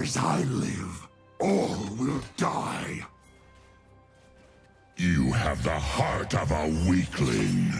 As I live, all will die. You have the heart of a weakling.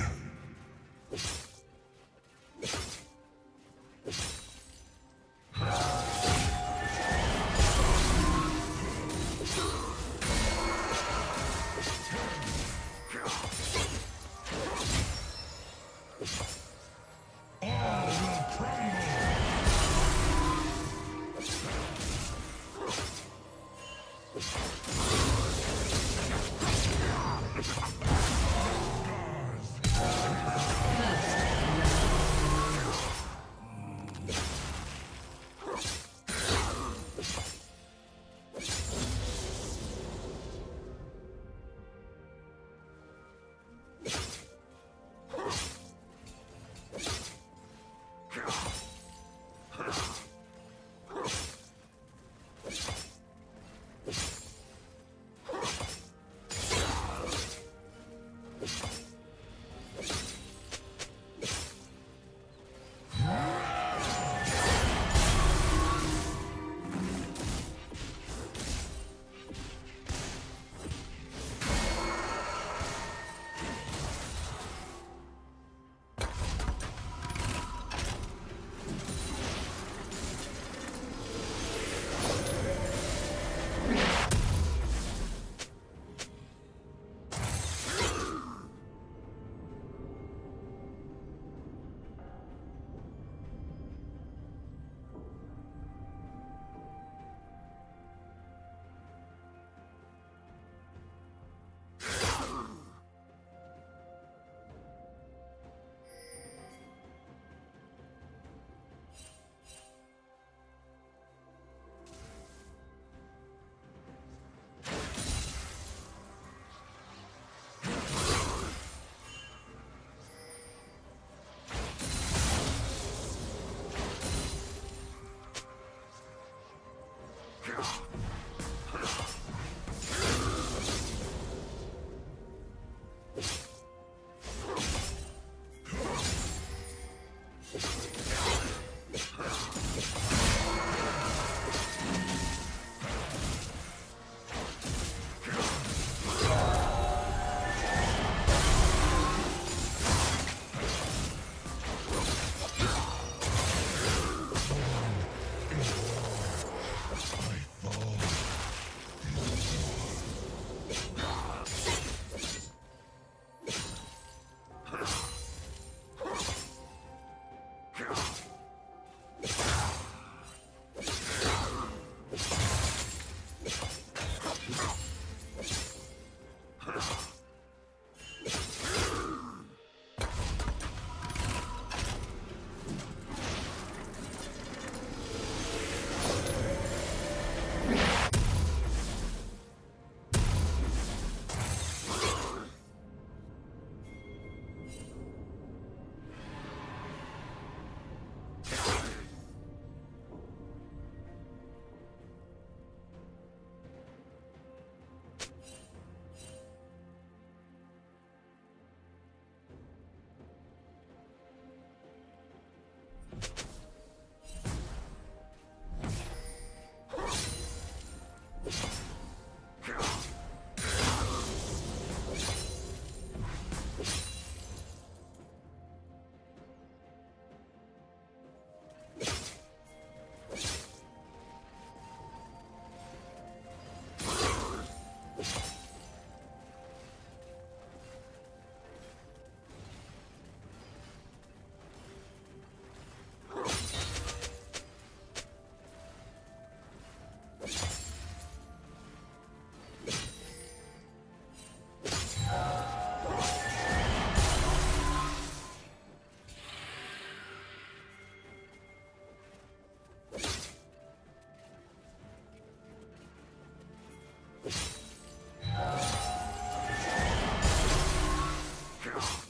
Sure.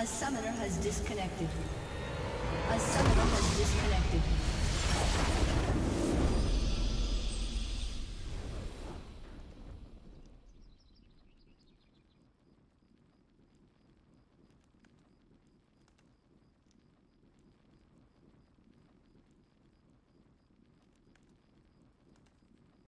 A summoner has disconnected. A summoner has disconnected. you